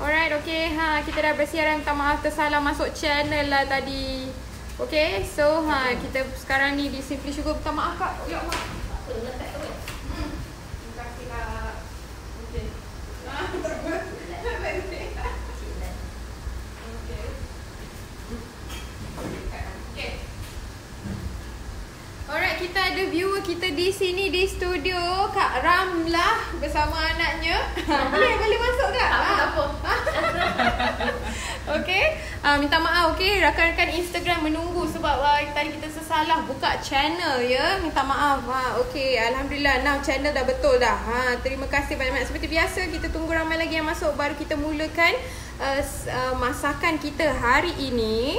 Alright, okay. Ha, kita dah bersiaran. Minta maaf tersalah masuk channel lah tadi. Okay, so ha, kita sekarang ni di Simply Sugar. Minta maaf kak. Ya, maaf. Apa? Letak tu. Hmm. Terima kasih kak. Okay. Ah, tak apa. Okay. Okay. Alright, kita ada viewer kita di sini di studio Kak Ramlah bersama anaknya. boleh boleh masuk Kak? Tak apa, tak apa. Okey. Uh, minta maaf okey rakan-rakan Instagram menunggu sebab uh, tadi kita sesalah buka channel ya. Minta maaf. Ha okey alhamdulillah now channel dah betul dah. Ha terima kasih banyak-banyak seperti biasa kita tunggu ramai lagi yang masuk baru kita mulakan uh, uh, masakan kita hari ini.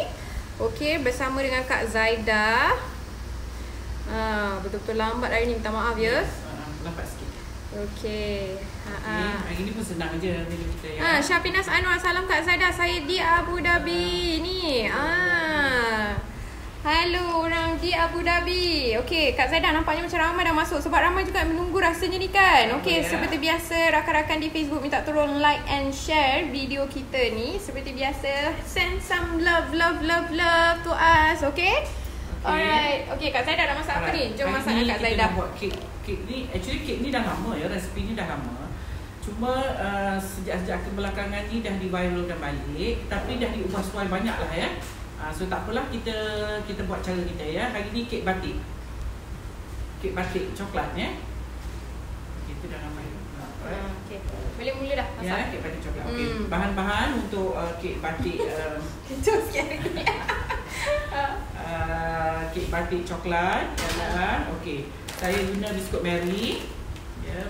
Okey bersama dengan Kak Zaida. Ha betul-betul lambat hari ni minta maaf ya. Ah, Lambat sikit. Okey. Ha Okay. ah. Hari ni pun senang je video kita ya. Ah, Syafinas Anwar, salam Kak Zaida. Saya di Abu Dhabi. Ni. Ah. Hello orang di Abu Dhabi. Okey, Kak Zaida nampaknya macam ramai dah masuk sebab ramai juga menunggu rasanya ni kan. Okey, Ya. seperti biasa rakan-rakan di Facebook minta tolong like and share video kita ni. Seperti biasa, send some love love love love to us, okey? Alright. Okey, Kak Zaida dah masak apa ni? Jom Hari masak ni dengan Kak kita Zaida. dah buat kek. Kek ni actually kek ni dah lama ya, resipi ni dah lama. Cuma uh, sejak-sejak kebelakangan ni dah diviralkan balik tapi dah diubah suai banyak lah ya. Uh, so tak apalah kita kita buat cara kita ya. Hari ni kek batik. Kek batik coklat ya. Kita dah ramai. Alright. Ah, Okey. Boleh mula dah Ya, masak. kek batik coklat. Okey. Hmm. Bahan-bahan untuk uh, kek batik uh, Kecoh sikit. uh, kek batik coklat adalah okey. Saya guna biskut Mary. Ya.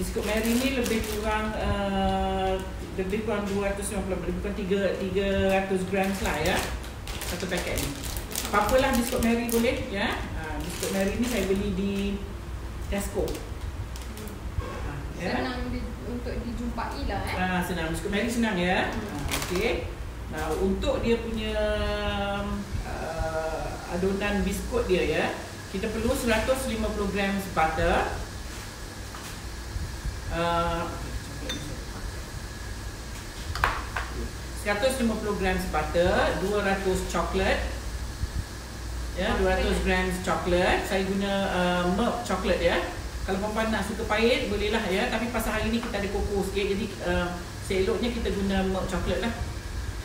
Biskut Mary ni lebih kurang uh, lebih kurang 250 lebih kurang 3 300 gram lah ya. Satu paket ni. Apa-apalah biskut Mary boleh ya. Uh, biskut Mary ni saya beli di Tesco. Ah, ya. Senang di, untuk dijumpai lah eh. Ah, senang. Biskut Mary senang ya. Ah, Okey. Nah, untuk dia punya adonan biskut dia ya, kita perlu 150 gram butter. Uh, 150 gram butter, 200 coklat. Ya, 200 gram coklat. Saya guna uh, milk coklat ya. Kalau perempuan nak suka pahit bolehlah ya, tapi pasal hari ni kita ada koko sikit jadi uh, seeloknya kita guna milk coklat lah.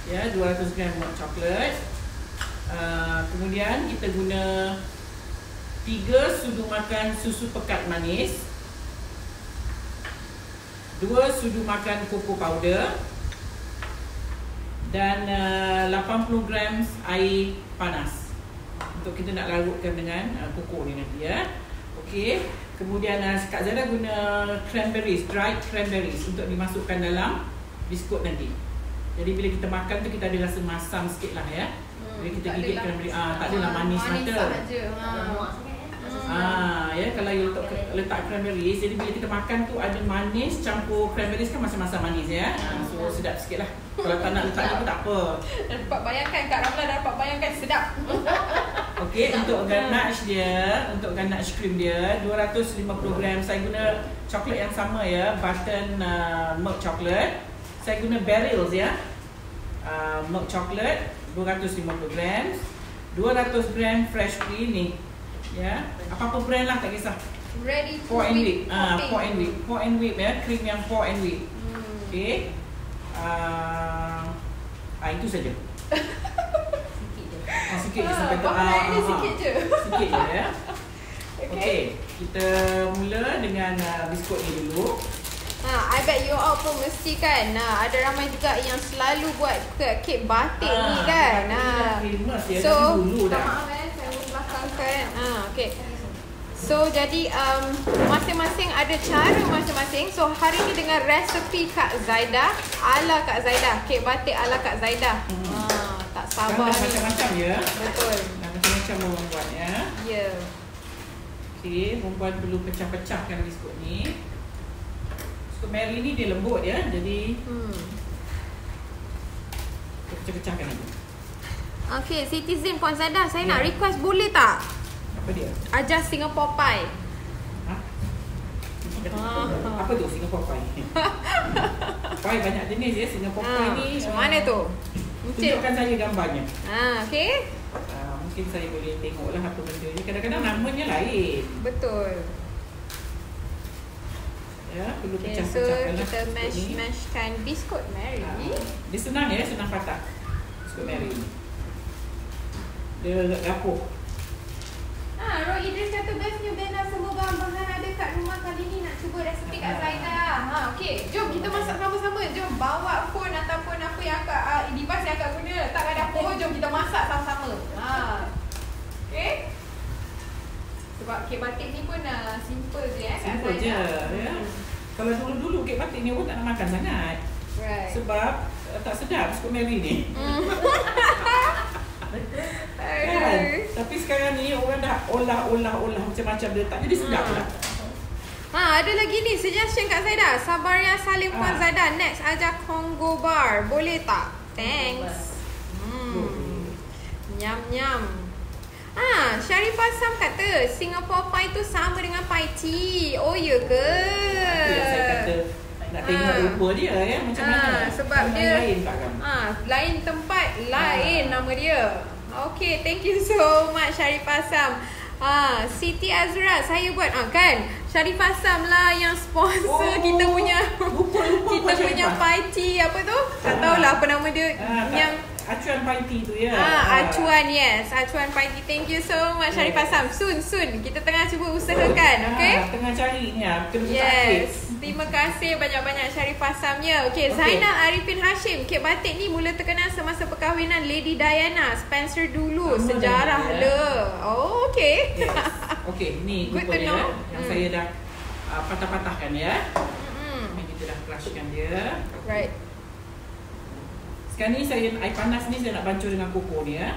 Ya, 200 gram milk coklat. Uh, kemudian kita guna 3 sudu makan susu pekat manis. 2 sudu makan koko powder dan uh, 80 gram air panas untuk kita nak larutkan dengan uh, koko ni nanti ya. Okey. Kemudian uh, Kak Zara guna cranberries, dried cranberries untuk dimasukkan dalam biskut nanti. Jadi bila kita makan tu kita ada rasa masam sikit lah ya. Jadi kita tak gigit adalah- cranberry ah tak adalah manis, manis mata. sahaja. Ha. Sangat eh. Hmm. Ah ya kalau you letak letak cranberries jadi bila kita makan tu ada manis campur cranberries kan masam-masam manis ya. Ah, so sedap sikit lah. Kalau tak nak letak pun tak apa. Dapat bayangkan Kak Ramla dapat bayangkan sedap. Okey, untuk ganache dia, untuk ganache cream dia 250 gram. Saya guna coklat yang sama ya, button uh, milk chocolate. Saya guna barrels ya. Uh, milk chocolate 250 gram. 200 gram fresh cream ni. Ya. Apa-apa brand lah tak kisah. Ready to Pour and whip. whip. Ah, Popping. pour and whip. Pour and whip ya, cream yang pour and whip. Hmm. Okey. Uh, ah itu saja. sikit je. Ah, sikit je Ah, sampai tu. bahan ni ah, sikit je. Sikit je ya. Okay. Okey, kita mula dengan uh, biskut ni dulu. Ha, I bet you all pun mesti kan. Ha, ada ramai juga yang selalu buat ke- kek batik ni Ah, kan. ni Ha. So, dulu minta maaf eh, saya urus belakangkan. Ha, okay. So, jadi um, masing-masing ada cara masing-masing. So, hari ni dengan resepi Kak Zaida. Ala Kak Zaida. Kek batik ala Kak Zaida. Hmm. Ha, tak sabar ni. macam-macam ya. Betul. Dah macam-macam orang buat ya. Ya. Okey, perempuan perlu pecah-pecahkan biskut ni. Biskut Mary ni dia lembut ya. Jadi, Hmm. pecah-pecahkan dulu. Okay, Citizen Puan Zaida, saya nak request boleh tak? Apa dia? Ajar Singapore Pie. Ha? Ah. Apa tu Singapore Pie? pie banyak jenis ya. Singapore pie Ha, ni. macam ah, mana tu? Encik. Tunjukkan saya gambarnya. Ha, okey. Ah, mungkin saya boleh tengoklah apa benda ni. Kadang-kadang namanya lain. Betul. Ya, perlu Okay, so pecah-pecahkan lah kita biskut mash ni. mashkan biskut Mary. Ah, Dia senang ya, senang patah. Biskut Mary ni. Dia rapuh. Ha, Roy Idris kata bestnya blender semua bahan-bahan ada kat rumah kali ni nak cuba resepi kat Zaida. Ha, okey. Jom kita masak sama-sama. Jom bawa phone ataupun apa yang akak uh, device yang akak guna letak kat dapur. Jom kita masak sama-sama. Ha. Okey. Sebab kek batik ni pun uh, simple je eh. Simple je. Ya. Kalau dulu-dulu kek batik ni orang tak nak makan sangat. Right. Sebab eh, tak sedap biskut Mary ni. Hmm. Kan? Tapi sekarang ni orang dah olah-olah-olah macam-macam dia tak jadi sedap Hmm. lah. Ha, ada lagi ni suggestion kat Zaida. Sabaria Salim Puan Ah. Zaida. Next ajak Congo Bar. Boleh tak? Thanks. Hmm. Boleh. Nyam nyam. Ah, Sharifah Sam kata Singapore pie tu sama dengan pie tea. Oh ya ke? Yang saya kata nak tengok Ah. rupa dia ya macam Ah, mana. sebab dia- lain? Ah, lain tempat, lain Ah. nama dia. Okay, thank you so much Sharifah Sam. Ah, Siti Azra, saya buat ah kan. Sharifah Sam lah yang sponsor Oh, kita punya lupa-lupa kita Puan punya Sharifah. pie tea apa tu? Tak Ah. tahulah apa nama dia Ah, tak. Acuan paiti tu ya. Ah, acuan yes. Acuan pagi. Thank you so much Yes. Sharifah Sam. Soon, soon. Kita tengah cuba usahakan, okay? Ah, tengah cari ni ah, kena Yes. Terima kasih banyak-banyak Sharifah Sam ya. Okay, Okey. Zainal Arifin Hashim. Kek batik ni mula terkenal semasa perkahwinan Lady Diana Spencer dulu. Sama Sejarah dia. le. Oh, okay. Yes. Okey, ni Good to dia know. yang Hmm. saya dah uh, patah-patahkan ya. Mm-mm. Ni kita dah crushkan dia. Right. Sekarang ni saya air panas ni saya nak bancur dengan koko ni ya.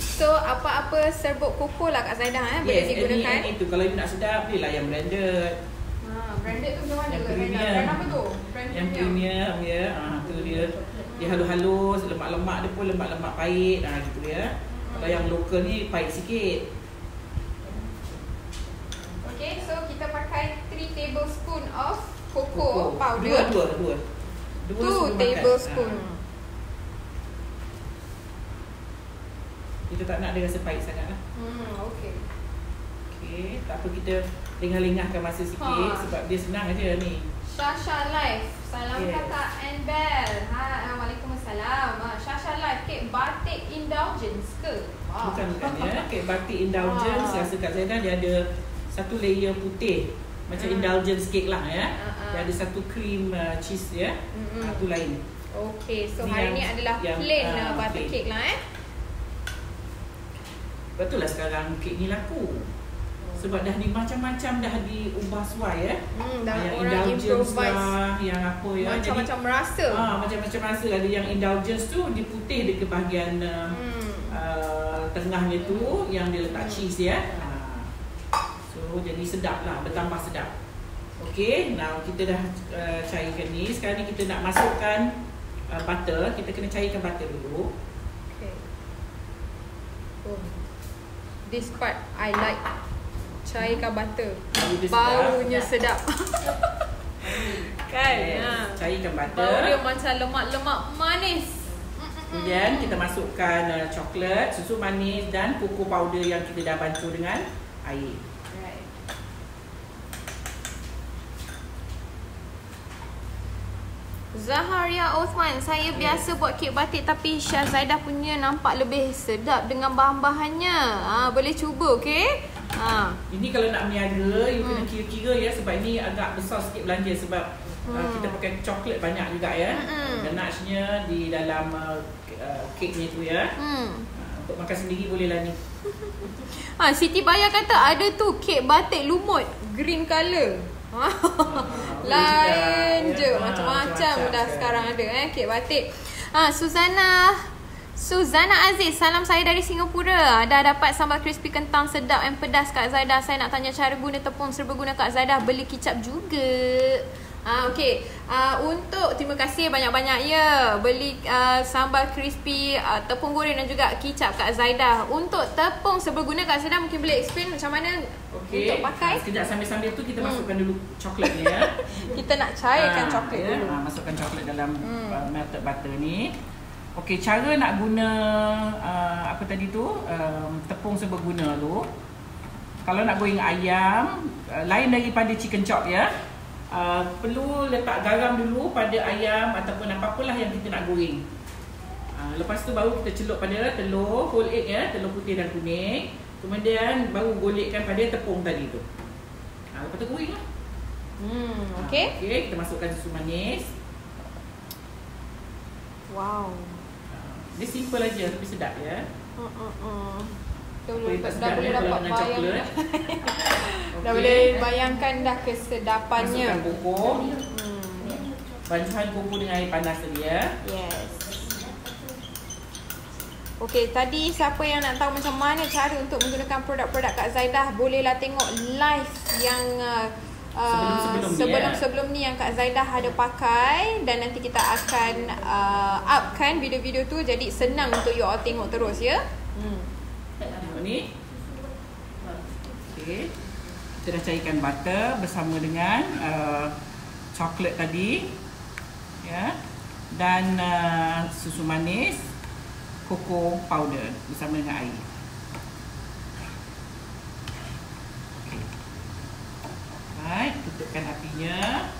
So, apa-apa serbuk koko lah Kak Zaidah eh. Boleh Yes, digunakan. ini, ini tu kalau you nak sedap belilah yang branded. Ha, branded tu macam mana? Yang premium. Brand apa tu? Brand Yang premium ya. Ah tu dia. Dia halus-halus, lemak-lemak dia pun lemak-lemak pahit. Ah gitu ya. Kalau yang lokal ni pahit sikit. Okay, so kita pakai 3 tablespoon of Koko. powder. Dua, dua, dua. Dua 2 sebelum makan. tablespoon. Ah. Kita tak nak dia rasa pahit sangat lah. Hmm, okay. Okey, tak apa kita lengah-lengahkan masa sikit Ha. sebab dia senang aja ni. Shasha Life. Salam Yes. kakak and Bell. Ha, Waalaikumsalam. Ha, Shasha Life, kek batik indulgence ke? Wow. Bukan bukan ya. Kek batik indulgence Ah. rasa kat Zainal dia ada satu layer putih. Macam Hmm. indulgence cake lah ya. Ah. Dia ada satu cream uh, cheese ya. Mm-mm. Ah, tu lain. Okay, so Ni hari yang- ni adalah yang, plain uh, butter plain. cake lah eh. Betul lah sekarang kek ni laku. Sebab dah di macam-macam dah diubah suai ya. Hmm, Ah, dah yang orang improvise lah, yang apa ya. macam-macam rasa. ah, macam-macam rasa ada yang indulgence tu diputih di ke bahagian uh, Hmm. uh, tengahnya tu yang dia letak Hmm. cheese ya. Ah. So jadi sedap lah, bertambah sedap. Okey, now kita dah uh, cairkan ni. Sekarang ni kita nak masukkan uh, butter. Kita kena cairkan butter dulu. Okay. Oh. This part I like. Cairkan butter. Baunya sedap. sedap. kan? Yes. Ha. Cairkan butter. Bau dia macam lemak-lemak manis. Kemudian kita masukkan uh, coklat, susu manis dan cocoa powder yang kita dah bancuh dengan air. Right. Zaharia Osman, saya biasa buat kek batik tapi Syah Zaidah punya nampak lebih sedap dengan bahan-bahannya. Ha, boleh cuba, okey? Ha. Ini kalau nak meniaga, you Hmm. kena kira-kira ya sebab ini agak besar sikit belanja sebab uh, Hmm. kita pakai coklat banyak juga ya. Mm-mm. Ganache-nya di dalam uh, uh, kek ni tu ya. Hmm. Uh, untuk makan sendiri boleh lah ni. Ha, Siti Baya kata ada tu kek batik lumut green colour. Lain je macam-macam dah sekarang. ada eh kek batik. Ha Suzana Suzana Aziz, salam saya dari Singapura. Dah dapat sambal crispy kentang sedap dan pedas Kak Zaidah. Saya nak tanya cara guna tepung serbaguna Kak Zaidah. Beli kicap juga. Ah okey. Ah untuk terima kasih banyak-banyak ya beli uh, sambal crispy, uh, tepung goreng dan juga kicap Kak Zaidah. Untuk tepung seberguna Kak Zaidah mungkin boleh explain macam mana Okey. untuk pakai? Ha, sekejap sambil-sambil tu kita Hmm. masukkan dulu coklat ni ya. Kita nak cairkan Ah, coklat ya. dulu. Ah, masukkan coklat dalam Hmm. uh, melted butter ni. Okey, cara nak guna uh, apa tadi tu? Um, tepung seberguna tu. Kalau nak goreng ayam, uh, lain daripada chicken chop ya. Uh, perlu letak garam dulu pada ayam ataupun apa-apalah yang kita nak goreng. Uh, lepas tu baru kita celup pada telur, whole egg ya, telur putih dan kuning. Kemudian baru golekkan pada tepung tadi tu. Uh, lepas tu goreng lah. Hmm, Ah, okey. Okey, kita masukkan susu manis. Wow. Ah, Dia simple aja tapi sedap ya. Uh, uh, uh. Dah Apa boleh, yang tak dah boleh ya dapat bayang dah. Dah boleh bayangkan dah kesedapannya. Masukkan koko. Hmm. Bancuhan dengan air panas tadi ya. Yes. Okey, tadi siapa yang nak tahu macam mana cara untuk menggunakan produk-produk Kak Zaidah, bolehlah tengok live yang uh, uh, Sebelum-sebelum sebelum, eh? sebelum ni yang Kak Zaidah ada pakai dan nanti kita akan uh, upkan video-video tu jadi senang untuk you all tengok terus ya. Hmm. Ni. Okey. Kita dah cairkan butter bersama dengan uh, coklat tadi. Ya. Dan uh, susu manis, cocoa powder bersama dengan air. Tutupkan apinya.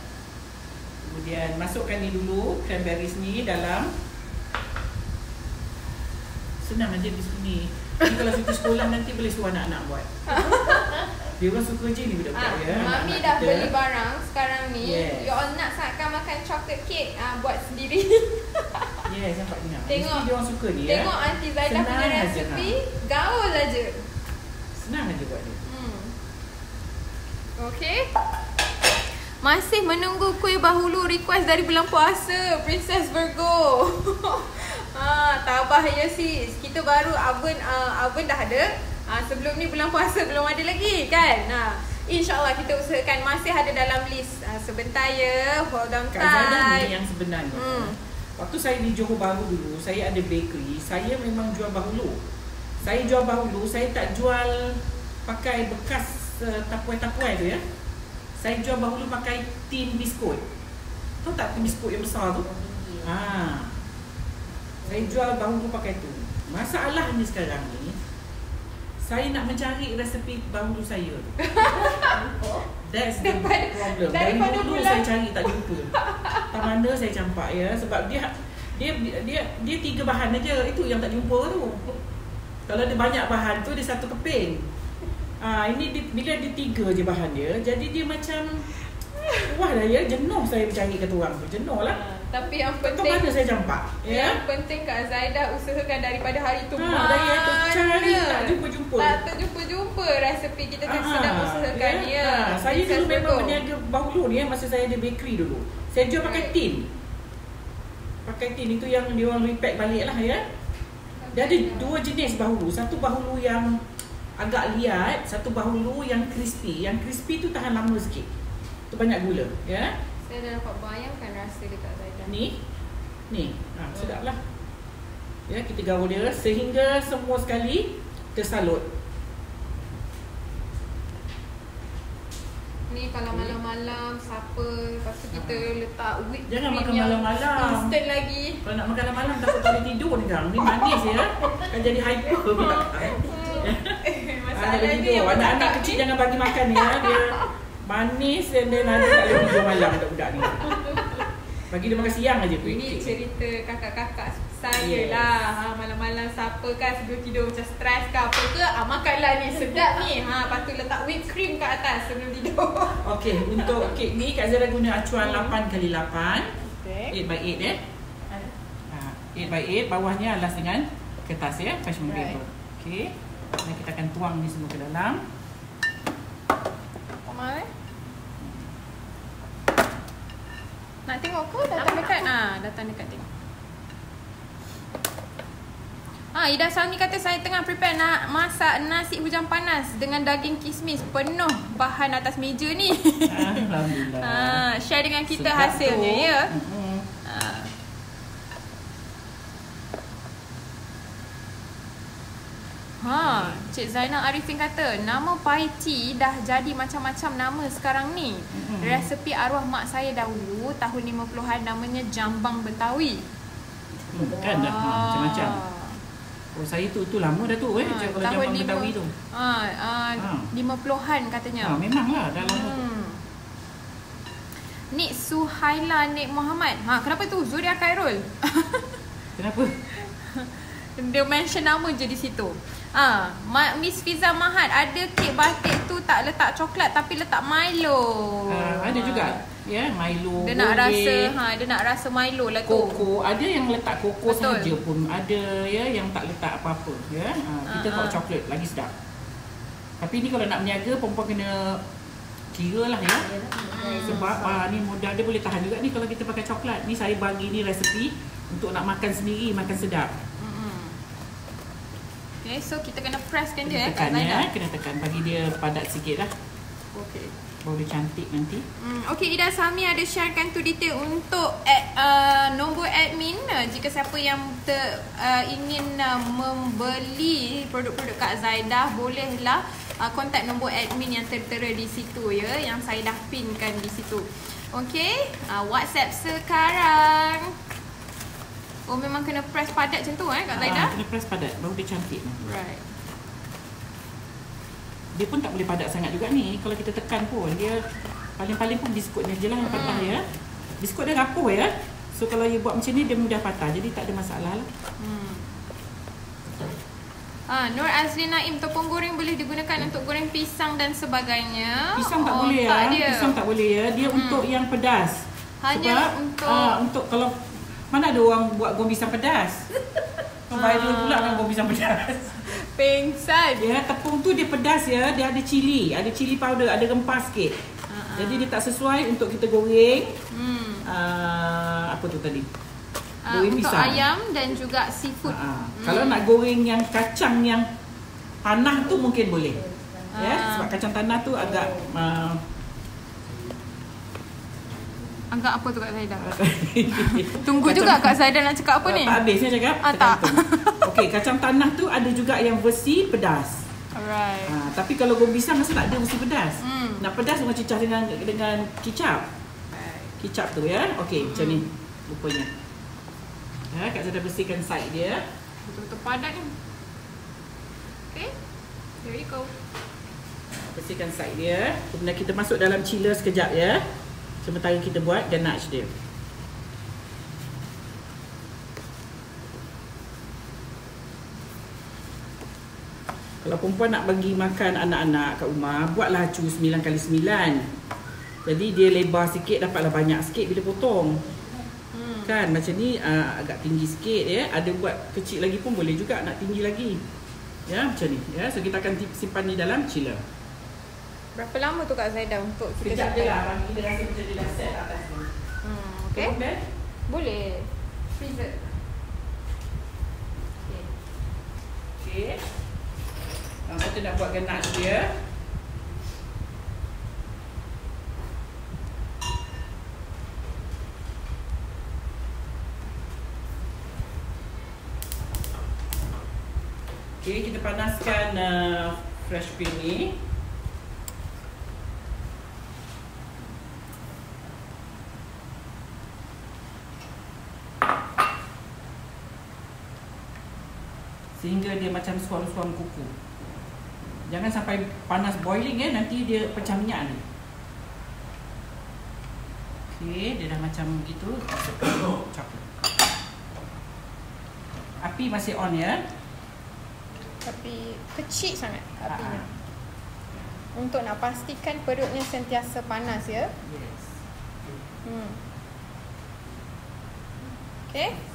Kemudian masukkan ni dulu cranberries ni dalam Senang aja di sini. Ni kalau cuti sekolah nanti boleh suruh anak-anak buat. Dia orang suka je ni budak-budak Ah, ya. Mami dah kita. beli barang sekarang ni. Yes. You all nak sangatkan makan chocolate cake ah buat sendiri. Yes, nampak ni. Tengok. Mesti dia orang suka ni ya. Tengok Aunty Zaidah punya aja, resepi, gaul aja. Senang aja buat dia. Hmm. Okay. Masih menunggu kuih bahulu request dari bulan puasa Princess Virgo. ha, tabah ya sis. Kita baru oven uh, oven dah ada. Ha, sebelum ni bulan puasa belum ada lagi kan. Ha, InsyaAllah kita usahakan masih ada dalam list. Ha, sebentar ya. Hold on Kak Zaidah ni tight. yang sebenarnya. Hmm. Waktu saya di Johor Bahru dulu, saya ada bakery, saya memang jual bahulu. Saya jual bahulu, saya tak jual pakai bekas uh, tapuai-tapuai tu ya. Saya jual bahulu pakai tin biskut. Tahu tak tin biskut yang besar tu? Ha. Saya jual bahulu pakai tu. Masalahnya sekarang ni, saya nak mencari resepi saya tu. That's the Daripada- problem. Dari daripada dulu bulan- saya cari tak jumpa. Tak mana saya campak ya sebab dia dia dia dia tiga bahan aja itu yang tak jumpa tu. Kalau ada banyak bahan tu dia satu keping. Ah ini dia, bila dia tiga je bahan dia jadi dia macam wah dah ya jenuh saya mencari kata orang tu. Jenuh lah. Ha, tapi yang Tak penting mana saya campak. Ya. Yang penting Kak Zaidah usahakan daripada hari tu Ha, dari hari tu cari tak jumpa-jumpa. Tak terjumpa-jumpa resepi kita tu Ah, sedang usahakan ya. Ah, saya Princess dulu memang berniaga bahulu ni ya, masa saya ada bakery dulu. Saya jual pakai Right. tin. Pakai tin itu yang dia orang repack balik lah ya. Dia ada dua jenis bahulu. Satu bahulu yang agak liat, satu bahulu yang crispy. Yang crispy tu tahan lama sikit. Tu banyak gula, ya. Saya dah dapat bayangkan rasa dia Kak Zaidah. Ni. Ni. Ha, sedap lah. Ya, kita gaul dia sehingga semua sekali tersalut. Ni kalau malam-malam siapa lepas tu kita letak whipped Jangan makan malam-malam. Instant lagi. Kalau nak makan malam takut tak boleh tidur ni kan. Ni manis ya. Kan jadi hyper pula. Masalahnya tidur. yang Anak-anak kecil jangan bagi makan ni ya. Dia manis dan dia nanti tak boleh tidur malam budak-budak ni. Bagi dia makan siang aja Ini kuih. cerita kakak-kakak saya Yes. lah ha, Malam-malam siapa kan sebelum tidur macam stres ke apa ke ah, Makanlah ni sedap ni ha, Lepas tu letak whipped cream kat atas sebelum tidur Okey, untuk kek ni Kak Zara guna acuan 8 kali 8 okay. 8 by 8 eh. Ha, 8 by 8 bawahnya alas dengan kertas ya, parchment Right. paper. Okey. Dan kita akan tuang ni semua ke dalam. Omar eh? Nak tengok ke datang dekat? Ah, datang dekat tengok. Ha, Ida Salmi kata saya tengah prepare nak masak nasi hujan panas dengan daging kismis penuh bahan atas meja ni. Alhamdulillah. ha, share dengan kita Sedap hasilnya tu. ya. Ha. Ha, Cik Zainal Arifin kata, nama Pai Tea dah jadi macam-macam nama sekarang ni. Resepi arwah mak saya dahulu tahun 50-an namanya jambang Betawi. Hmm, kan dah ha, macam-macam. Oh saya tu tu lama dah tu eh Ha, kalau zaman lima- Betawi tu. Ha, uh, Ha. 50-an katanya. Ha memanglah dah lama tu. Hmm. Nik Suhaila Nik Muhammad. Ha, kenapa tu? Zuria Khairul. Kenapa? Dia mention nama je di situ. Ah, ha, Miss Fiza Mahat ada kek batik tu tak letak coklat tapi letak Milo. Uh, ada juga ya Milo. Dia nak boleh. rasa ha dia nak rasa Milo lah tu. Koko ada yang letak koko Betul. saja pun ada ya yang tak letak apa-apa ya. Ha, kita Ah, hot ah. coklat lagi sedap. Tapi ni kalau nak berniaga perempuan kena kira lah ya. Sebab ah, ni mudah dia boleh tahan juga ni kalau kita pakai coklat. Ni saya bagi ni resepi untuk nak makan sendiri makan sedap. Okay, so kita kena presskan dia Kena eh tekan ya, Zainal. kena tekan bagi dia padat sikit lah. Okay. Baru dia cantik nanti. Hmm, okay Ida Sami ada sharekan tu detail untuk ad, uh, nombor admin uh, jika siapa yang ter, uh, ingin uh, membeli produk-produk Kak Zaidah bolehlah uh, kontak nombor admin yang tertera di situ ya yang saya dah pinkan di situ. Okay, uh, WhatsApp sekarang. Oh memang kena press padat macam tu eh Kak Zaidah? Ah, kena press padat baru dia cantik. Right. Dia pun tak boleh padat sangat juga ni. Kalau kita tekan pun dia paling-paling pun biskutnya je lah yang patah Hmm. ya. Biskut dia rapuh ya. So kalau you buat macam ni dia mudah patah. Jadi tak ada masalah lah. Hmm. Ah, Nur Azli Naim tepung goreng boleh digunakan untuk goreng pisang dan sebagainya. Pisang tak Oh, boleh tak ya. dia. Pisang tak boleh ya. Dia Hmm. untuk yang pedas. Hanya Sebab, untuk- ah, untuk kalau mana ada orang buat goreng pisang pedas. Viral pula kan goreng pisang pedas. Pengsan. Ya, tepung tu dia pedas ya. Dia ada cili, ada cili powder, ada rempah sikit. Ah, ah. Jadi dia tak sesuai untuk kita goreng Hmm. uh, apa tu tadi? Ah, Goreng untuk pisang. ayam dan juga seafood. Ha, Hmm. Kalau nak goreng yang kacang yang tanah tu mungkin boleh. Ya, Ah. sebab kacang tanah tu agak uh, Agak apa tu Kak Zaidah? Tunggu juga Kak Zaidah nak cakap apa ni? Tak habis saya cakap. Ah, tak. Okey, kacang tanah tu ada juga yang versi pedas. Alright. Ha, tapi kalau goreng pisang mesti tak ada versi pedas. Hmm. Nak pedas dengan cicah dengan dengan kicap. Kicap tu ya. Okey, macam ni rupanya. Ya, Kak Zada bersihkan side dia. Betul-betul padat ni. Okay. There you go. Bersihkan side dia. Kemudian kita masuk dalam chiller sekejap ya. Sementara kita buat ganache dia. Kalau perempuan nak bagi makan anak-anak kat rumah, buatlah cu 9 kali 9. Jadi dia lebar sikit dapatlah banyak sikit bila potong. Hmm. Kan macam ni uh, agak tinggi sikit ya. Ada buat kecil lagi pun boleh juga nak tinggi lagi. Ya macam ni ya. So kita akan simpan ni dalam chiller. Berapa lama tu Kak Zaidah untuk kita Sekejap je lah bagi dia rasa macam dia dah set atas ni. Hmm, okay. Okay. Boleh. Freezer. Okay. Okay. Uh, kita nak buat ganache dia. Okay, kita panaskan uh, fresh cream ni. Sehingga dia macam suam-suam kuku. Jangan sampai panas boiling ya, nanti dia pecah minyak ni. Okay, dia dah macam gitu. Masukkan coklat. Api masih on ya. Tapi kecil sangat apinya. Ah. Untuk nak pastikan perutnya sentiasa panas ya. Yes. Hmm. Okay.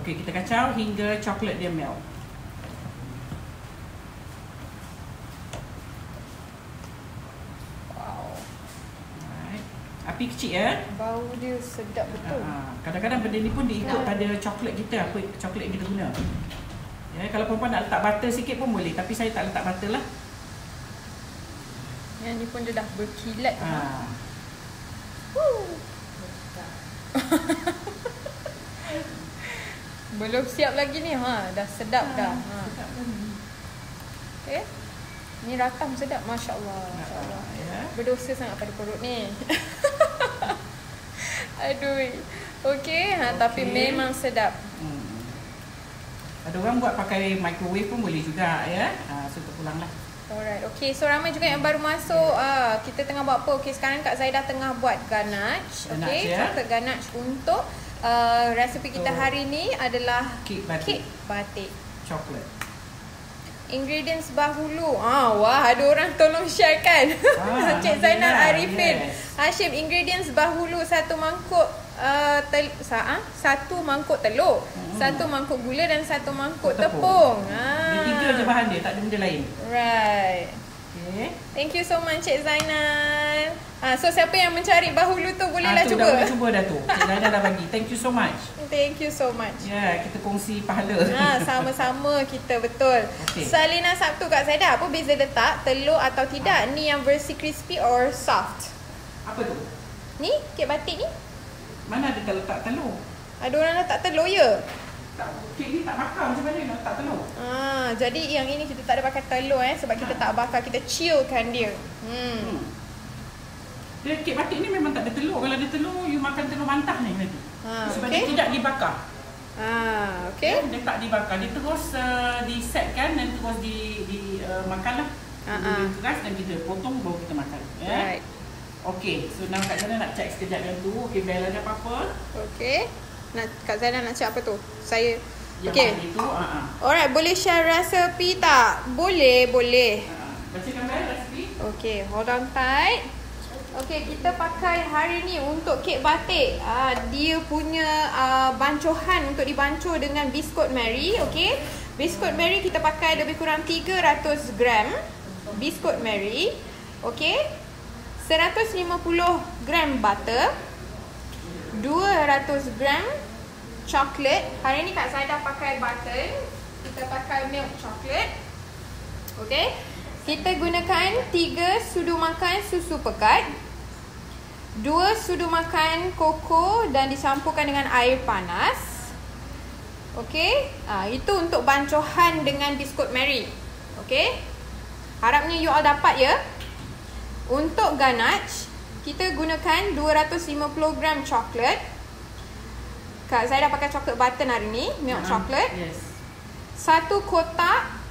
Okey, kita kacau hingga coklat dia melt. Wow. Alright. Api kecil ya. Bau dia sedap betul. Ha, kadang-kadang benda ni pun diikut pada coklat kita apa coklat yang kita guna. Ya, kalau perempuan nak letak butter sikit pun boleh tapi saya tak letak butter lah. Yang ni pun dia dah berkilat. Ha. Belum siap lagi ni. Ha, dah sedap dah. Ha. Sedap kan ni. Okay. Ni rakam sedap. Masya Allah. Masya Allah. Ya. Berdosa sangat pada perut ni. Aduh. Okay. Ha, Tapi Okey. memang sedap. Hmm. Ada orang buat pakai microwave pun boleh juga ya. Ha, so terpulang lah. Alright, okay. So ramai juga yang baru masuk. Uh, kita tengah buat apa? Okay, sekarang Kak Zaidah tengah buat ganache. Ganache, Okay, ya. chocolate ganache untuk uh, resepi kita So, hari ni adalah Kek batik kek batik. coklat. Ingredients bahulu. Ah, wah, ada orang tolong share kan? Ah, Cik Zainal Arifin. yes. Hashim, ingredients bahulu satu mangkuk uh, tel, sa, ah, satu mangkuk telur, Hmm. satu mangkuk gula dan satu mangkuk Tepung. tepung. Ah. Dia tiga je bahan dia, tak ada benda lain. Right. Okay. Thank you so much Cik Zainal. Ah, so siapa yang mencari bahulu tu bolehlah Ah, tu cuba. Dah boleh cuba dah tu. Cik Zainal dah bagi. Thank you so much. Thank you so much. Ya, kita kongsi pahala. Ha, sama-sama kita betul. Okey. Salina Sabtu Kak Zaida, apa beza letak telur atau tidak? Ni yang versi crispy or soft? Apa tu? Ni kek batik ni? Mana ada letak telur? Ada orang letak telur ya? Tak, kek ni tak bakar macam mana nak letak telur? Ah, jadi yang ini kita tak ada pakai telur eh sebab kita tak bakar, kita chillkan dia. Hmm. Hmm. Dia kek batik ni memang tak ada telur. Kalau ada telur, you makan telur mantah ni nanti. Ha, Sebab okey. dia tidak dibakar. Ah, okey. Dia tak dibakar. Dia terus uh, disetkan dan terus di, di uh, makan lah. Ah, Dia ah. keras dan kita potong baru kita makan. Ya? Right. Okey, so now kat sana nak check sekejap yang tu. Okey, bel ada apa-apa? Okey. Nak Kak Zaida nak cakap apa tu? Saya Yang Okey. okay. itu, uh, uh. Alright, boleh share resepi tak? Boleh, boleh. Uh, bacakan bel resipi. Okay, hold on tight. Okay, kita pakai hari ni untuk kek batik. Ah, dia punya ah, bancuhan untuk dibancuh dengan biskut Mary. Okay, biskut Mary kita pakai lebih kurang 300 gram biskut Mary. Okay, 150 gram butter. 200 gram coklat. Hari ni Kak Zaidah pakai butter. Kita pakai milk chocolate. Okay. Kita gunakan 3 sudu makan susu pekat. 2 sudu makan koko dan dicampurkan dengan air panas. Okay. Ha, itu untuk bancuhan dengan biskut Mary. Okay. Harapnya you all dapat ya. Untuk ganache, kita gunakan 250 gram coklat. Kak saya dah pakai coklat butter hari ni, milk Ah, chocolate. Yes. Satu kotak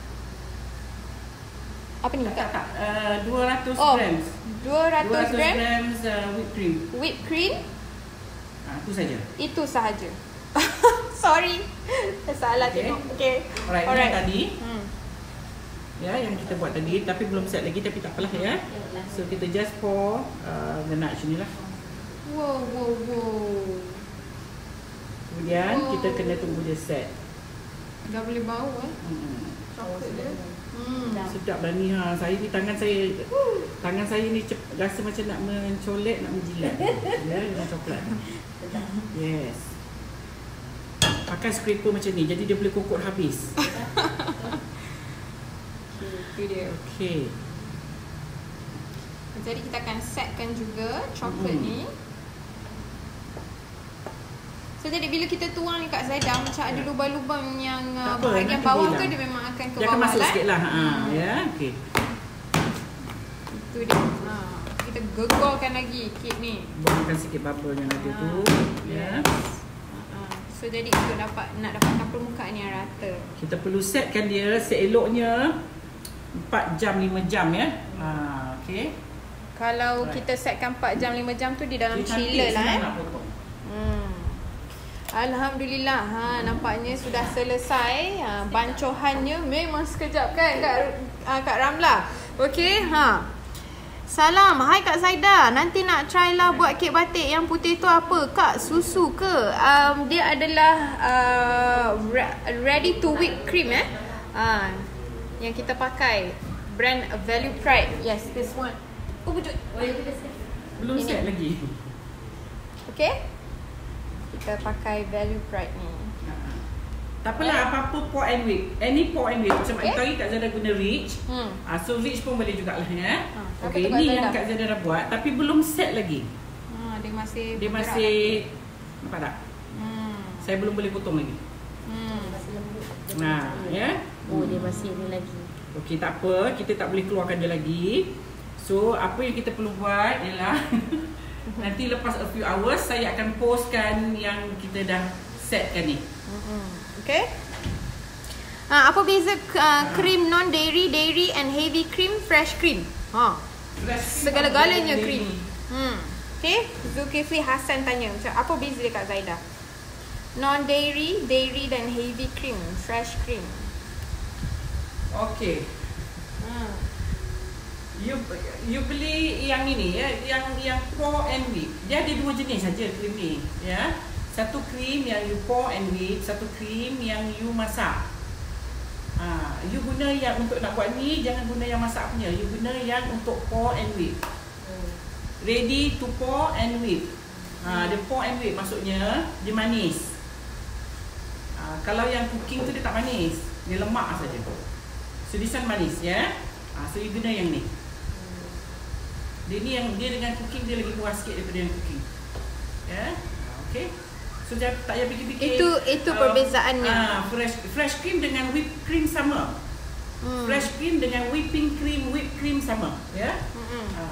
apa ni Tak, tak, kak? tak. Uh, 200 Oh, grams. 200 gram grams uh, whipped cream. whipped cream Ha, itu saja. itu sahaja. Sorry. Salah Okay. tengok. Okay. Alright, Alright. Tadi. Hmm. Ya, yang kita buat tadi tapi belum set lagi tapi tak apalah ya. So kita just pour uh, ganache ni lah. Wow, wow, wow. Kemudian Oh. kita kena tunggu dia set. Dah boleh bau eh. Hmm. Coklat dia. Hmm. Sedap dah ni ha. Saya ni tangan saya tangan saya ni cep, rasa macam nak mencolek, nak menjilat. ya, dengan coklat. Yes. Pakai scraper macam ni jadi dia boleh kokot habis. Itu dia. Okey. Jadi kita akan setkan juga coklat Hmm. ni. So jadi bila kita tuang Kak Zaidah macam ada lubang-lubang yang uh, apa, bahagian bawah dia tu dia memang akan ke Dia akan bawah masuk lah. sikit lah. Ha, Hmm. ya. Okey. Itu dia. Ha. Kita gegolkan lagi kek ni. Buangkan sikit bubble yang ada tu. Ya. Ha. So jadi untuk dapat nak dapatkan permukaan yang rata. Kita perlu setkan dia seeloknya 4 jam 5 jam ya. Ha, okey. Kalau Right. kita setkan 4 jam 5 jam tu di dalam Dia chiller lah eh. nak potong. Alhamdulillah ha nampaknya sudah selesai. Ha bancuhannya memang sekejap kan Kak uh, Kak Ramla. Okey, ha. Salam. Hai Kak Zaida. Nanti nak try lah buat kek batik yang putih tu apa? Kak, susu ke? Um, dia adalah uh, re- ready to whip cream eh. Ha, yang kita pakai brand Value Pride. Yes, this one. Oh, wujud. Oh. Belum Ini. set lagi. Okay? Kita pakai value pride ni. Ha. Tak apalah apa-apa pour and whip. Any pour and whip. Macam Okay. okay. tadi Kak Zada guna reach. Hmm. Ah, so reach pun boleh jugalah ya. Ha, Okey, apa tu Kak ini yang Kak Zada dah buat tapi belum set lagi. Ha, dia masih Dia bergerak masih lagi. nampak tak? Hmm. Saya belum boleh potong lagi. Hmm. Masih lembut. Dia Nah, ya. Oh, dia masih ni lagi. Okey, tak apa. Kita tak boleh keluarkan dia lagi. So, apa yang kita perlu buat ialah nanti lepas a few hours saya akan postkan yang kita dah setkan ni. Mm-mm. Okay. Ha, apa beza uh, cream non dairy, dairy and heavy cream, fresh cream? Ha. Segala-galanya cream. Hmm. Okay. Zulkifli Hassan tanya macam apa beza dia kat Zaida? Non dairy, dairy dan heavy cream, fresh cream. Okey. Hmm. You beli yang ini ya, yang yang pour and whip. Dia ada dua jenis saja krim ni, ya. Satu krim yang you pour and whip, satu krim yang you masak. Ha, you guna yang untuk nak buat ni jangan guna yang masak punya. You guna yang untuk pour and whip. Hmm. Ready to pour and whip. Ha, dia pour and whip maksudnya dia manis. Ha, kalau yang cooking tu dia tak manis. Dia lemak saja. So this one manis ya. Ha, so you guna yang ni. Dia ni yang dia dengan cooking dia lagi murah sikit daripada yang cooking. Ya. Ha, okay. So jangan tak payah fikir-fikir. Itu itu perbezaannya. Ah, fresh fresh cream dengan whipped cream sama. Hmm. Fresh cream dengan whipping cream, whipped cream sama. Ya. Ha.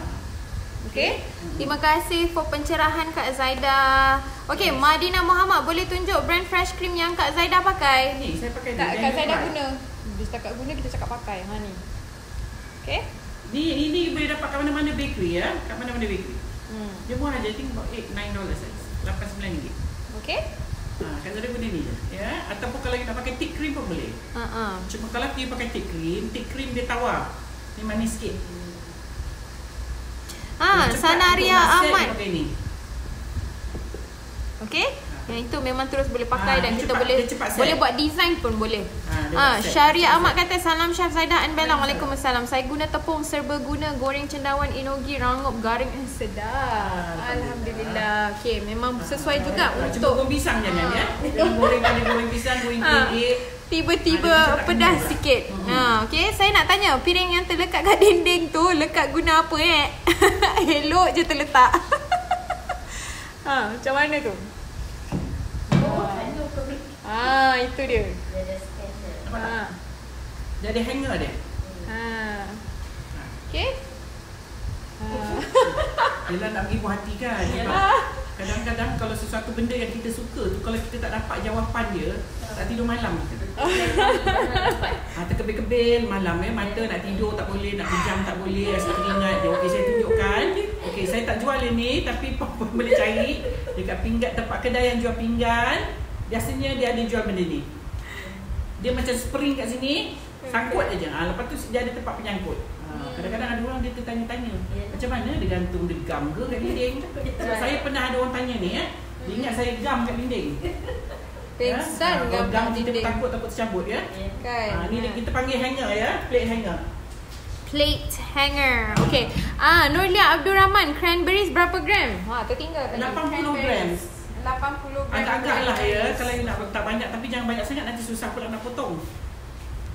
Okay. Terima kasih for pencerahan Kak Zaida. Okay, Yes. Madina Muhammad boleh tunjuk brand fresh cream yang Kak Zaida pakai? Ni saya pakai Kak, ni. Kak Jangan Zaida guna. Dia cakap guna, kita cakap pakai. Ha ni. Okay. Ni ini boleh dapat kat mana-mana bakery ya. Kat mana-mana bakery. Hmm. Dia murah je, I think about 8 9 dollars saja. 8 9 ringgit. Okay. Ha, kan ada guna ni je. Ya, ataupun kalau nak pakai thick cream pun boleh. Ha ah. Cuma kalau you pakai thick cream, thick cream dia tawar. Ni manis sikit. Ha, cepat Sanaria Ahmad. Okay. Yang itu memang terus boleh pakai Ah, dan kita cepat- boleh boleh buat design pun boleh. Ha, Ah. Syaria Cepat Ahmad kata salam Chef Zaidah and Bella. Waalaikumsalam. Saya guna tepung serbaguna goreng cendawan inogi rangup garing eh, sedap. Alhamdulillah. Okey, memang sesuai juga Ah, Cuma untuk goreng pisang jangan Ah. ya. Goreng kali goreng pisang, goreng Ah. kulit. tiba-tiba Ah, tak pedas kena sikit. pula. Ha, okey. Saya nak tanya, piring yang terlekat kat dinding tu lekat guna apa eh? Elok je terletak. ha, macam mana tu? Perlu. Ah, itu dia. Dia ada standard. Ha. Dia ada hanger dia. Ha. Ha. Okey. Ha. Yelah nak buah hati kan. Kadang-kadang kalau sesuatu benda yang kita suka tu Kalau kita tak dapat jawapan dia Tak tidur malam kita ha, Terkebil-kebil malam eh Mata nak tidur tak boleh Nak pejam tak boleh Rasa teringat je Okey saya tunjukkan Okey saya tak jual ini Tapi apa boleh cari Dekat pinggan tempat kedai yang jual pinggan Biasanya dia ada jual benda ni Dia macam spring kat sini Sangkut aja. Ha, lepas tu dia ada tempat penyangkut. Ha, kadang-kadang ada orang dia tertanya-tanya. Ya. Macam mana dia gantung dia gam ke kat dinding? Sebab saya pernah ada orang tanya ni eh. Dia ingat saya gam kat dinding. Pengsan ha, gam gam kat kita dinding. takut takut tercabut ya. Kan. Ha, ni kita panggil hanger ya, plate hanger. Plate hanger. Okay. Ah, Nurlia Abdul Rahman, cranberries berapa gram? Wah, tertinggal tadi. 80 Cranberries. 80 gram. Agak-agak lah ya kalau you nak tak banyak tapi jangan banyak sangat nanti susah pula nak potong.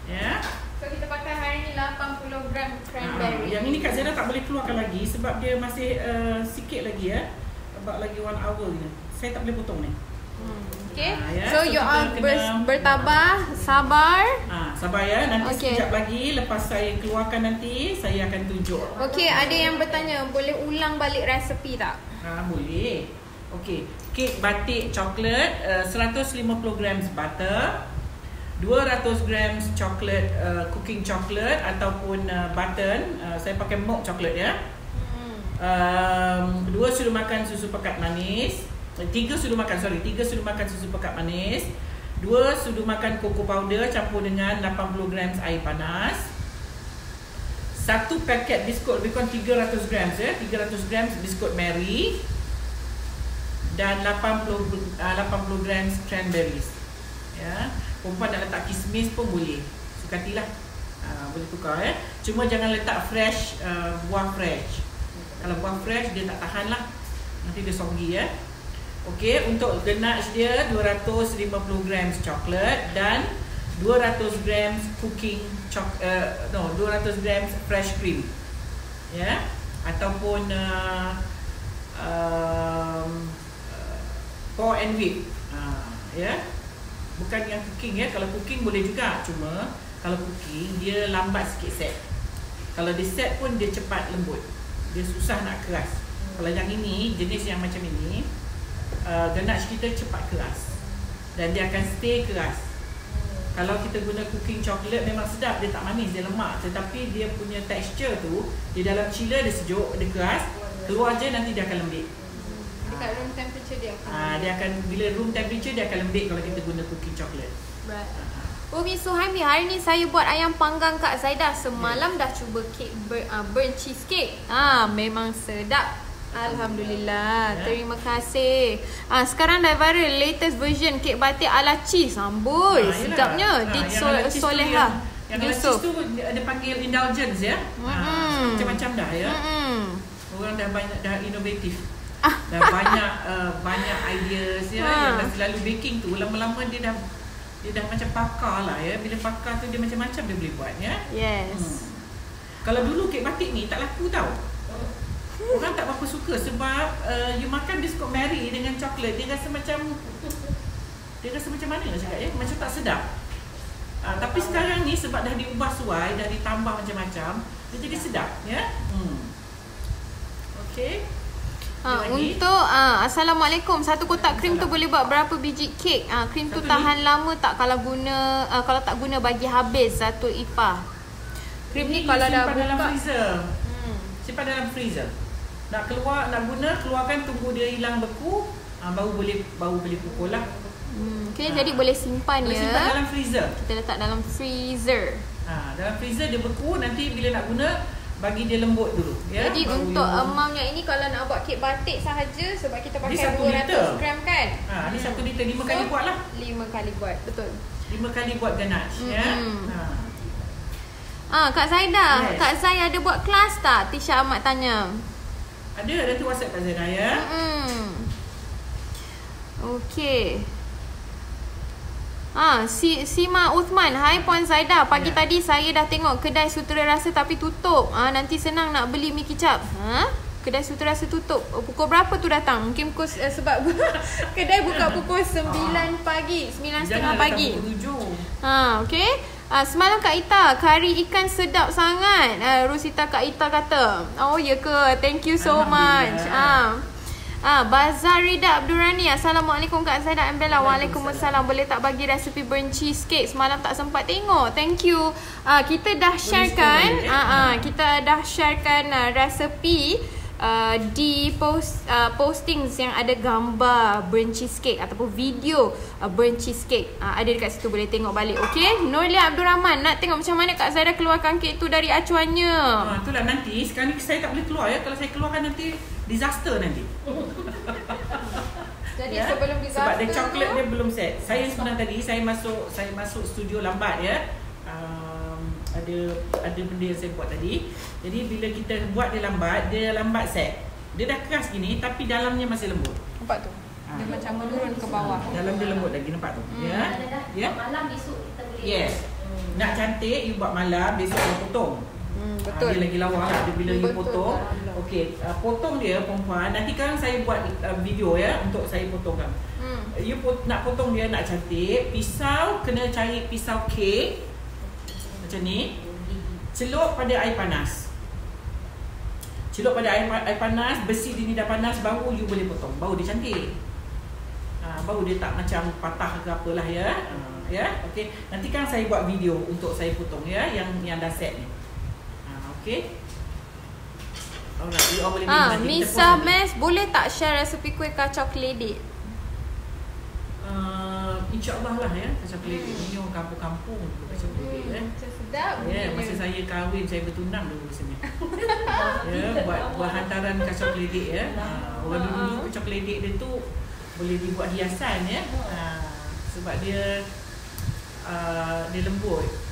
Ya. So kita pakai hari ni 80 gram Ha, cranberry. yang ini Kak Zara tak boleh keluarkan lagi sebab dia masih uh, sikit lagi ya. About lagi one hour je. Saya tak boleh potong ni. Hmm. Okay. Ah, ya. So So, you all kena- ber- bertabah, sabar. Ha, sabar ya. Nanti okay. sekejap lagi lepas saya keluarkan nanti saya akan tunjuk. Okay, ada yang bertanya, boleh ulang balik resepi tak? Ha, boleh. Okey. Kek batik coklat uh, 150 grams butter. 200 grams coklat uh, cooking chocolate ataupun uh, button. Uh, saya pakai milk coklat ya. Hmm. Um, dua sudu makan susu pekat manis. Eh, Tiga sudu makan, sorry. Tiga sudu makan susu pekat manis. Dua sudu makan cocoa powder campur dengan 80 grams air panas. Satu paket biskut lebih kurang 300 grams ya. 300 grams biskut Mary. Dan 80 uh, 80 grams cranberries. Ya. Perempuan nak letak kismis pun boleh. Sukatilah. Uh, boleh tukar ya. Cuma jangan letak fresh uh, buah fresh. Kalau buah fresh dia tak tahan lah Nanti dia soggy ya Okey, untuk ganache dia 250 grams coklat dan 200 grams cooking chok uh, no 200 grams fresh cream. Ya. Yeah? Ataupun uh, um, pour and whip. Uh, ya. Yeah? Bukan yang cooking ya. Kalau cooking boleh juga. Cuma kalau cooking dia lambat sikit set. Kalau dia set pun dia cepat lembut. Dia susah nak keras. Kalau yang ini jenis yang macam ini uh, ganache kita cepat keras dan dia akan stay keras. Kalau kita guna cooking chocolate memang sedap dia tak manis dia lemak tetapi dia punya texture tu di dalam chiller dia sejuk dia keras keluar je nanti dia akan lembik. Dekat room temperature dia. Ah dia akan bila room temperature dia akan lembik kalau kita guna cooking chocolate. Right. Umi Suhaimi, hari ni saya buat ayam panggang Kak Zaidah. Semalam dah cuba kek ber, uh, burn cheesecake. Ah, memang sedap. Alhamdulillah. Ya. Terima kasih. Ah, sekarang dah viral latest version kek batik ala cheese. Amboi, Ah, yelah. sedapnya. Ah, Dit yang Sol- ala cheese tu Soleha. Yang, yang ala cheese tu ada panggil indulgence ya. Mm-mm. Ah, macam-macam dah ya. Mm-mm. Orang dah banyak dah inovatif. Dah banyak uh, banyak ideas ya Ha. yang dah selalu baking tu lama-lama dia dah dia dah macam pakar lah ya. Bila pakar tu dia macam-macam dia boleh buat ya. Yes. Hmm. Kalau dulu kek batik ni tak laku tau. Orang tak berapa suka sebab uh, you makan biskut Mary dengan coklat dia rasa macam dia rasa macam mana nak cakap ya? Macam tak sedap. Uh, tapi sekarang ni sebab dah diubah suai, dah ditambah macam-macam, dia jadi sedap ya. Hmm. Okay. Ha, untuk ah, Assalamualaikum Satu kotak krim tu boleh buat berapa biji kek ah, Krim tu Satu tahan lama tak Kalau guna ah, Kalau tak guna bagi habis Satu ipah Krim ni Ini kalau dah simpan dalam buka freezer. hmm. Simpan dalam freezer. Nak keluar, nak guna, keluarkan tunggu dia hilang beku, uh, baru boleh baru boleh pukul lah. Hmm, okay, Ah. jadi boleh simpan Boleh ya. simpan dalam freezer. Kita letak dalam freezer. Ha, dalam freezer dia beku nanti bila nak guna bagi dia lembut dulu ya. jadi Baru untuk you- amount yang ini kalau nak buat kek batik sahaja sebab kita pakai satu 200 liter. gram kan. ha ni satu liter lima kali buat lah. 5 kali buat. Betul. Lima kali buat ganache ya. Mm-mm. Ha. Ah, Kak Zaida, Yes. Kak Zai ada buat kelas tak? Tisha Ahmad tanya. Ada ada tu WhatsApp Kak Zainah ya. Hmm. Okey. Ah, si Sima Uthman. Hai Puan Zaida. Pagi Ya. tadi saya dah tengok kedai sutera rasa tapi tutup. Ah, nanti senang nak beli mi kicap. Ha? Kedai sutera rasa tutup. Oh, pukul berapa tu datang? Mungkin pukul uh, sebab kedai buka pukul 9 pagi, 9.30 Jangan pagi. Ha, okey. Uh, semalam Kak Ita, kari ikan sedap sangat. Uh, Rosita Kak Ita kata. Oh, ya ke? Thank you so much. Ah. Ah, Bazar Rida Abdul Rani. Assalamualaikum Kak Zaidah and Bella. Waalaikumsalam. Boleh tak bagi resepi burn cheesecake? Semalam tak sempat tengok. Thank you. Ah, kita dah sharekan. boleh, eh? Ah, ah, kita dah sharekan uh, resepi uh, di post uh, postings yang ada gambar burn cheesecake ataupun video uh, burn cheesecake. Uh, ada dekat situ boleh tengok balik. Okey. Nurlia Abdul Rahman nak tengok macam mana Kak Zaidah keluarkan kek tu dari acuannya. Ha, itulah nanti sekarang ni saya tak boleh keluar ya. Kalau saya keluarkan nanti disaster nanti. Jadi Ya. sebelum Sebab dia disaster coklat dia belum set. Saya sebenarnya tadi saya masuk saya masuk studio lambat ya. Um, ada ada benda yang saya buat tadi. Jadi bila kita buat dia lambat, dia lambat set. Dia dah keras gini tapi dalamnya masih lembut. Nampak tu? Dia Ah. macam menurun ke bawah. Dalam dia lembut lagi nampak tu. Hmm. Ya. Ya. Malam besok kita boleh. Yes. Nak cantik you buat malam besok you potong. Hmm, Ah, betul. dia lagi lawa lah dia bila you Betul, potong. Alhamdulillah. Okey, uh, potong dia perempuan. Nanti kan saya buat uh, video ya untuk saya potongkan. Hmm. You pot, nak potong dia nak cantik, pisau kena cari pisau kek macam ni. Celup pada air panas. Celup pada air, air panas, besi dia ni dah panas baru you boleh potong. Baru dia cantik. Ha, baru dia tak macam patah ke apalah ya. Ha, ya. Okey. Nanti kan saya buat video untuk saya potong ya yang yang dah set ni. Okey. Alright, you all boleh Ah, Misa. Mes boleh tak share resepi kuih kacau keledek? Uh, InsyaAllah lah ya Kacang keledek ni orang kampung-kampung tu Kacang keledek ya Macam sedap. Ya, yeah, masa saya kahwin saya bertunang dulu sini. ya, buat buat hantaran kacang keledek ya. Ha, orang dulu dulu kacang keledek dia tu boleh dibuat hiasan ya. Ha, sebab dia uh, dia lembut.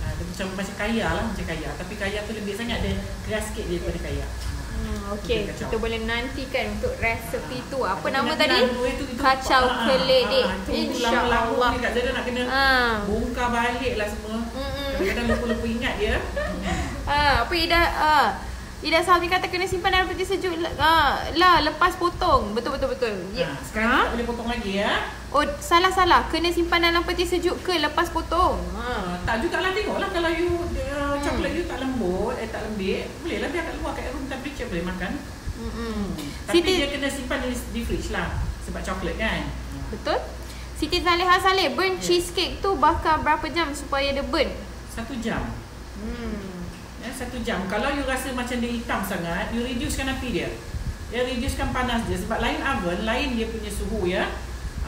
Ha, dia macam macam kaya lah macam kaya. Tapi kaya tu lebih sangat dia keras sikit daripada kaya. Ha, Hmm, okay, Kita boleh nantikan untuk resepi tu. Apa Tapi nama tadi? itu kita- Kacau Ah, keledek. itu InsyaAllah. lama-lama ni nak kena Ah. bongkar balik lah semua. Mm-mm. Kadang-kadang lupa-lupa ingat dia. Ah, apa Ida ah. Ida Salmi kata kena simpan dalam peti sejuk ah, lah lepas potong. Betul betul betul. Ha, sekarang Ha? tak boleh potong lagi ya. Oh, salah salah. Kena simpan dalam peti sejuk ke lepas potong? Ha. Ha, tak jugalah tengoklah kalau you uh, Hmm. coklat you tak lembut, eh tak lembik, boleh lah biar kat luar kat room temperature boleh makan. Mm-mm. Tapi Siti dia kena simpan di, di fridge lah sebab coklat kan. betul? Siti Zaliha Saleh burn Ya. cheesecake tu bakar berapa jam supaya dia burn? Satu jam. Hmm. Satu jam. Kalau you rasa macam dia hitam sangat, you reducekan api dia. Ya, reducekan panas dia. Sebab lain oven, lain dia punya suhu ya.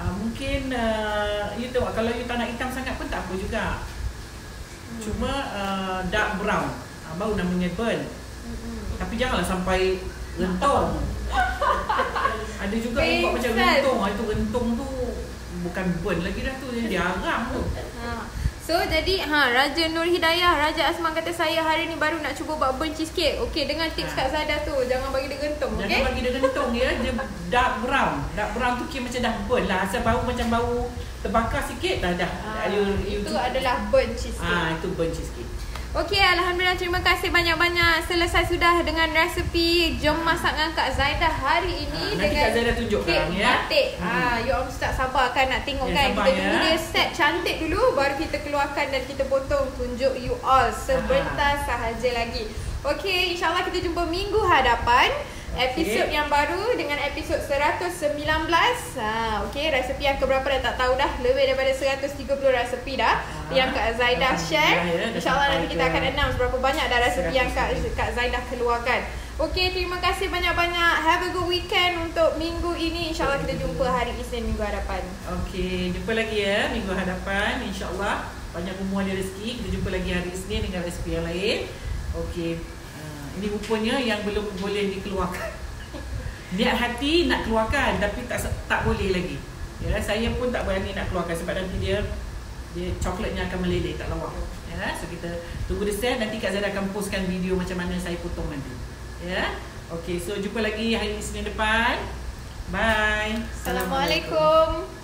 Uh, mungkin uh, you tengok kalau you tak nak hitam sangat pun tak apa juga. Cuma uh, dark brown. Uh, baru namanya burn. Tapi janganlah sampai rentung. Ada juga yang buat macam rentung. Ah, Itu rentung tu bukan burn lagi dah tu. Dia diarang tu. Ha. So jadi ha Raja Nur Hidayah, Raja Asman kata saya hari ni baru nak cuba buat burn cheesecake. Okey, dengan tips Kak Zada tu, jangan bagi dia Jangan okey? bagi dia rentung ya. Dia dark brown. Dark brown tu kira macam dah burn lah. Asal bau macam bau terbakar sikit dah dah. Ha, You- you- itu adalah burn cheesecake. Ah itu burn cheesecake. Okey, Alhamdulillah terima kasih banyak-banyak. Selesai sudah dengan resepi Jom masak dengan Kak Zaidah hari ini Ah, nanti Dengan Kak Zaidah tunjuk kek sekarang, ya. batik Hmm. ah, You all mesti tak sabar kan nak tengok Ya, kan. sabar, Kita tunggu ya. dia set cantik dulu Baru kita keluarkan dan kita potong. Tunjuk you all sebentar sahaja lagi. Okey, insyaAllah kita jumpa minggu hadapan. Episod Okey. yang baru dengan episod 119 ha, Okey, resepi yang keberapa dah tak tahu dah. Lebih daripada 130 resepi dah. Ah, Yang Kak Zaidah share dah InsyaAllah nanti kita akan announce berapa banyak dah resepi yang Kak, 100. Kak Zaidah keluarkan Okey, terima kasih banyak-banyak Have a good weekend untuk minggu ini InsyaAllah kita jumpa hari Isnin minggu hadapan Okey, jumpa lagi ya minggu hadapan insya-Allah banyak umur ada rezeki. Kita jumpa lagi hari Isnin dengan resipi yang lain. Okey. Uh, ini rupanya yang belum boleh dikeluarkan. Niat hati nak keluarkan tapi tak tak boleh lagi. Ya, saya pun tak berani nak keluarkan sebab nanti dia dia coklatnya akan meleleh tak lawa. Ya, so kita tunggu dia set nanti Kak Zara akan postkan video macam mana saya potong nanti. Ya. Okey, so jumpa lagi hari Isnin depan. Bye. Assalamualaikum